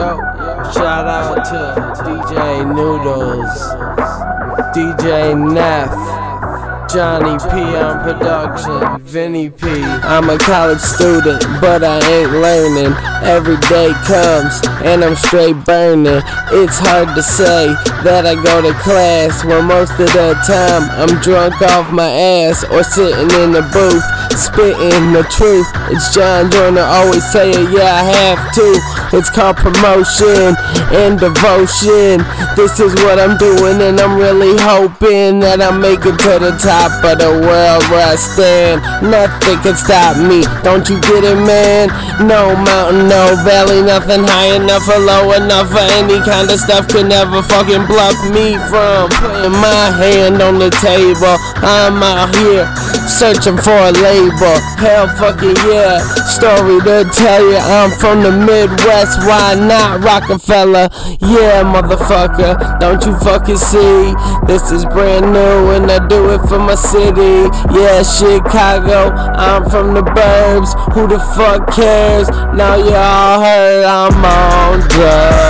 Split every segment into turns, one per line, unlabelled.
Yo, shout out to DJ Noodles, DJ Neff. Johnny P on production, Vinnie P. I'm a college student, but I ain't learning. Every day comes and I'm straight burning. It's hard to say that I go to class when most of the time I'm drunk off my ass or sitting in the booth spitting the truth. It's Jon Joiner always say it, yeah, I have to. It's called promotion and devotion. This is what I'm doing, and I'm really hoping that I make it to the top of the world where I stand. Nothing can stop me. Don't you get it, man? No mountain, no valley, nothing high enough or low enough for any kind of stuff can never fucking block me from putting my hand on the table. I'm out here searching for a label. Hell fucking yeah. Story to tell you, I'm from the Midwest why not Rockefeller? Yeah, motherfucker, don't you fucking see? This is brand new and I do it for my city. Yeah, Chicago, I'm from the burbs. Who the fuck cares? Now y'all heard I'm on drugs.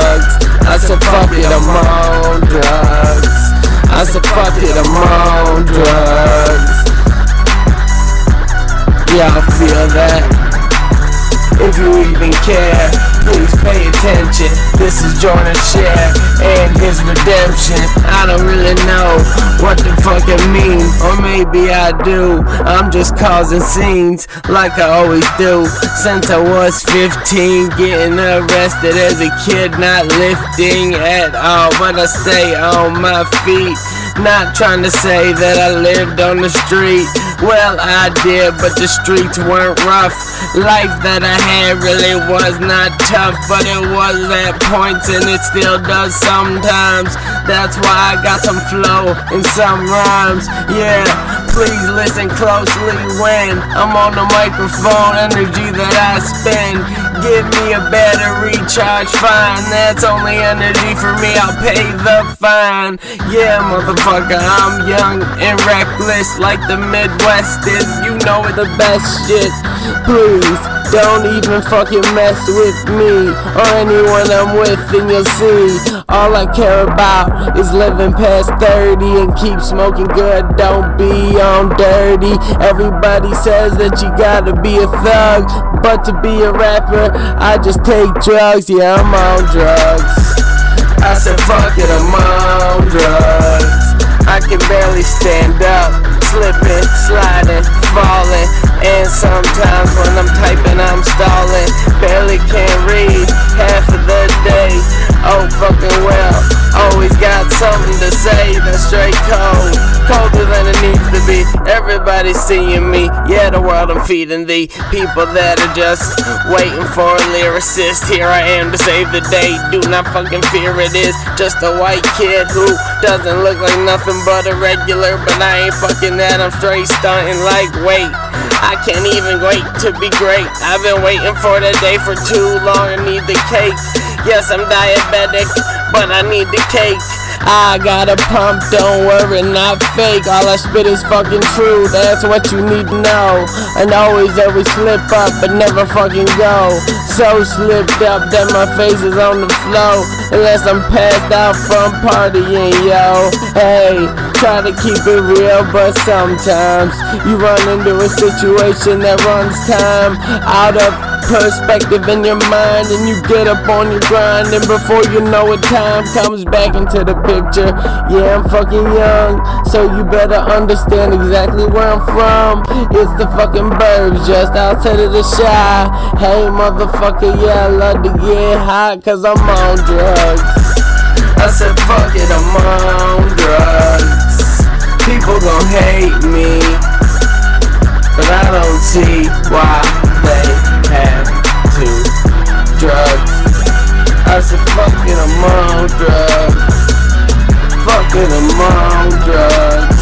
Y'all that? If you even care please pay attention. This is Jordan Share and his redemption. I don't really know what the fuck it means, or maybe I do. I'm just causing scenes like I always do. Since I was 15, getting arrested as a kid, not lifting at all, but I stay on my feet. Not trying to say that I lived on the street. Well, I did, but the streets weren't rough. Life that I had really was not tough, but it was at points and it still does sometimes. That's why I got some flow and some rhymes. Yeah, please listen closely when I'm on the microphone. Energy that I spend. Give me a battery charge fine. That's only energy for me. I'll pay the fine. Yeah, motherfucker, I'm young and reckless like the Midwest is, you know it the best shit. Please, don't even fucking mess with me or anyone I'm with, and you'll see. All I care about is living past 30 and keep smoking good. Don't be on dirty. Everybody says that you gotta be a thug, but to be a rapper, I just take drugs. Yeah, I'm on drugs. I said, fuck it, I'm on drugs. I can barely stand up, slipping, sliding, falling. That's straight cold. Colder than it needs to be. Everybody seeing me. Yeah, the world I'm feeding the people that are just waiting for a lyricist. Here I am to save the day. Do not fucking fear it is just a white kid who doesn't look like nothing but a regular. But I ain't fucking that. I'm straight stunting like wait. I can't even wait to be great. I've been waiting for the day for too long. I need the cake. Yes, I'm diabetic, but I need the cake. I got a pump, don't worry, not fake. All I spit is fucking true, that's what you need to know. And always, always slip up, but never fucking go. So slipped up that my face is on the floor. Unless I'm passed out from partying, yo. Hey, try to keep it real, but sometimes you run into a situation that runs time out of perspective in your mind and you get up on your grind and before you know it time comes back into the picture. Yeah i'm fucking young so you better understand exactly where i'm from. It's the fucking burbs just outside of the shy. Hey motherfucker yeah i love to get high cause i'm on drugs. I said fuck it i'm on drugs. People gon' hate me but i don't see why I'm on drugs. Fucking I'm on drugs.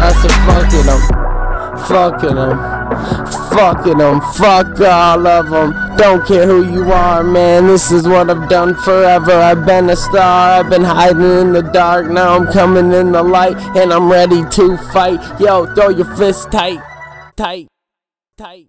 I said fucking I'm fucking them. Fucking them, fuck all of them. Don't care who you are, man. This is what I've done forever. I've been a star, I've been hiding in the dark. Now I'm coming in the light, and I'm ready to fight. Yo, throw your fist tight, tight, tight.